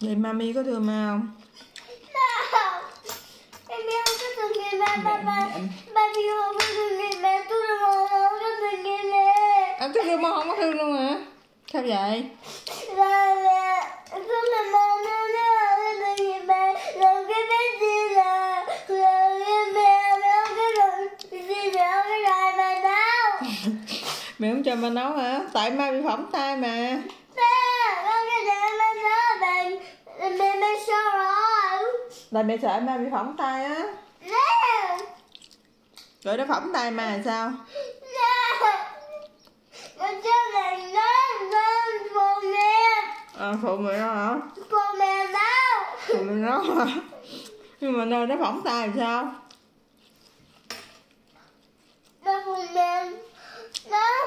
vậy mami có thương ma không? Không. Em yêu cái từng người mẹ ba không có từng người mẹ tôi là một không có người mẹ anh thương mà không có thương luôn hả? Sao vậy? Là tôi nó cái từng người mẹ làm cái bé gì là là cái mẹ mẹ không được gì mẹ không cái lại mà mẹ không cho ma nấu hả? Tại ma bị phỏng tay mà. Mẹ không cái để mà nó bạn mẹ mẹ sao rồi? Tại mẹ sợ ma bị phỏng tay á. Nè rồi nó phỏng tay ma là sao? Nó cho mẹ nó lên phụ mẹ. À, phụ mẹ nó hả? Phụ mẹ đâu phụ mẹ nó hả? Nhưng mà nơi nó phỏng tay là sao? Nó phụ mẹ Nó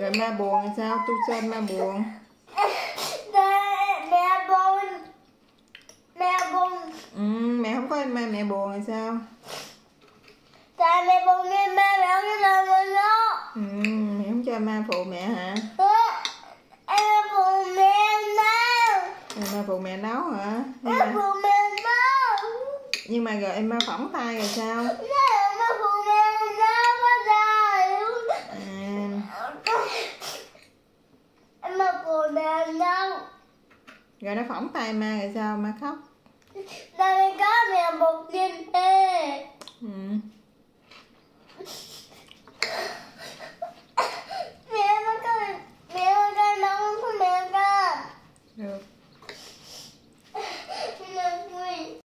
rồi ma buồn là sao tu sinh ma buồn Mẹ bon. Mẹ bon. ừ, mẹ không có ma mẹ buồn là sao Tại mẹ bon nên mẹ mẹ không có làm mà nó. ừ, mẹ không cho ma phụ mẹ hả Em phụ mẹ đâu. em ma phụ mẹ nấu hả Em phụ mẹ đâu. nhưng mà rồi em ma phỏng tay rồi sao Em phụ mẹ đâu có đời. à, Em mà phụ mẹ đâu. rồi nó phỏng tay ma rồi sao? Ma khóc. Vì có mẹ một